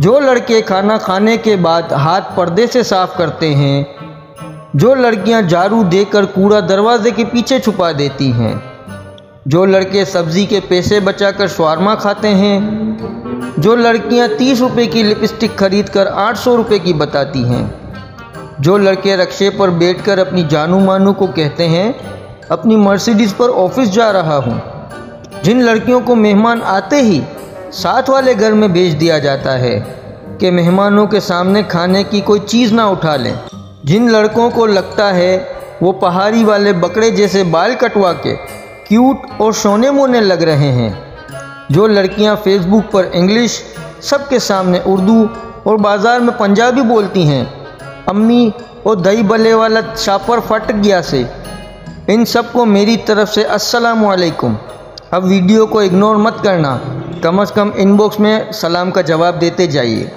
जो लड़के खाना खाने के बाद हाथ पर्दे से साफ़ करते हैं, जो लड़कियाँ झाड़ू देकर कूड़ा दरवाजे के पीछे छुपा देती हैं, जो लड़के सब्ज़ी के पैसे बचाकर शवारमा खाते हैं, जो लड़कियाँ तीस रुपये की लिपस्टिक खरीद कर आठ सौ रुपये की बताती हैं, जो लड़के रक्शे पर बैठकर अपनी जानू मानू को कहते हैं, अपनी मर्सिडीज़ पर ऑफ़िस जा रहा हूँ। जिन लड़कियों को मेहमान आते ही साथ वाले घर में भेज दिया जाता है कि मेहमानों के सामने खाने की कोई चीज़ ना उठा लें। जिन लड़कों को लगता है वो पहाड़ी वाले बकरे जैसे बाल कटवा के क्यूट और सोने मोने लग रहे हैं। जो लड़कियाँ फेसबुक पर इंग्लिश सबके सामने उर्दू और बाज़ार में पंजाबी बोलती हैं। अम्मी और दही बल्ले वाला छापर फट गया से। इन सबको मेरी तरफ़ से अस्सलाम वालेकुम। अब वीडियो को इग्नोर मत करना। कम से कम इनबॉक्स में सलाम का जवाब देते जाइए।